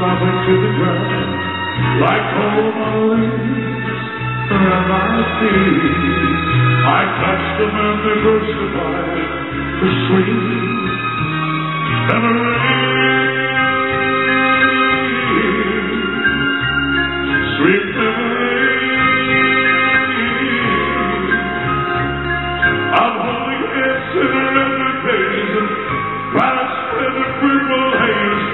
softly to the ground, like cold leaves around my feet. I touch them and they apart, the sweet memories, sweet memories of holding hands in a red days, bright spread of purple haze,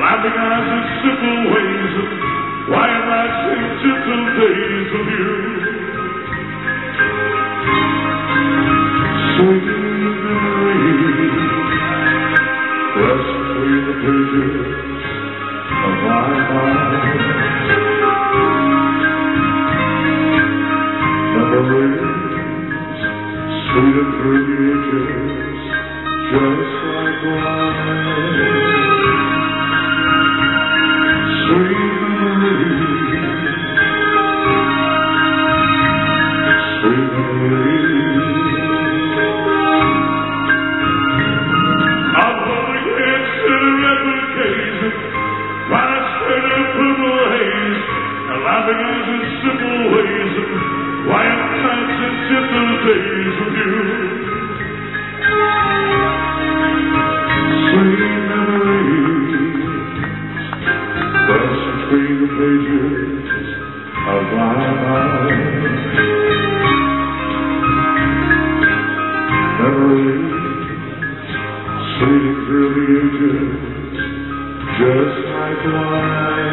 laughing eyes and simple ways, white lights and gentle days of you. Sweet between the pages of my mind. Memories, sweet just like wine. White spread of purple haze, and laughing eyes in simple ways, white nights and gentle days with you. Sweet memories, press between the pages of my mind. Memories, sweet through the ages, just like wine.